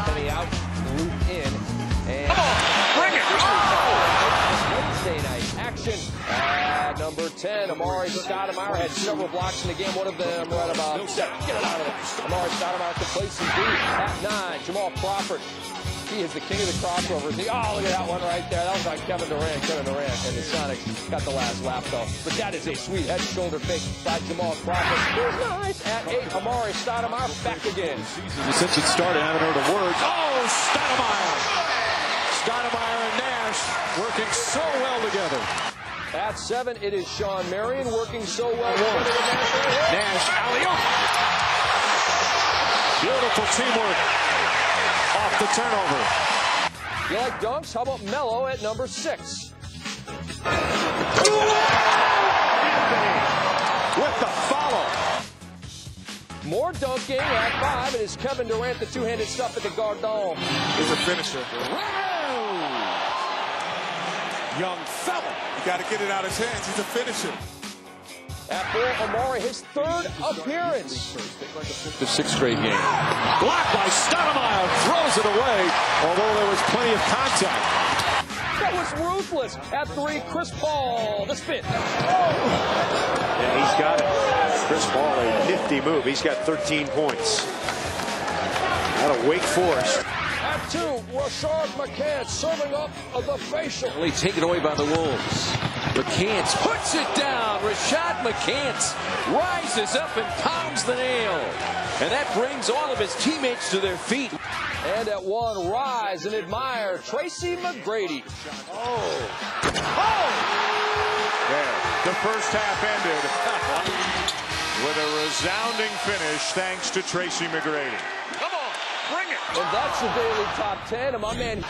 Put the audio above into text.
Out, loop in, and Bring it! Oh. Wednesday night action. At number 10, Amare Stoudemire had several blocks in the game. One of them right about seven. Get it out of there. Amare Stoudemire completes his beat. At 9, Jamal Crawford. He is the king of the crossovers. He, oh, look at that one right there. That was like Kevin Durant. Kevin Durant and the Sonics got the last lap, though. But that is a sweet head shoulder fake by Jamal Crawford. Here's nice. At 8, Amare Stoudemire back again. Since it started, I haven't heard a word. Oh, Stoudemire! Stoudemire and Nash working so well together. At 7, it is Shawn Marion working so well with Nash. Nash, alley-oop! Beautiful teamwork off the turnover. You like dunks? How about Melo at number 6? With the follow. More dunking at 5. It is Kevin Durant, the two-handed stuff at the guard Gordon. He's a finisher. Young fella. You got to get it out of his hands. He's a finisher. At 4, Amare, his third appearance. The sixth straight game. Blocked by Stoudemire. Throws it away, although there was plenty of contact. That was ruthless. At 3, Chris Paul, the spin. And he's got it. Chris Paul, a nifty move. He's got 13 points. Out of Wake Forest. At 2, Rashad McCants serving up the facial. Only taken away by the Wolves. McCants puts it down. Rashad McCants rises up and pounds the nail. And that brings all of his teammates to their feet. And at 1, rise and admire Tracy McGrady. Oh, oh! There. The first half ended with a resounding finish thanks to Tracy McGrady. Come on, bring it. And that's your daily top 10. And my man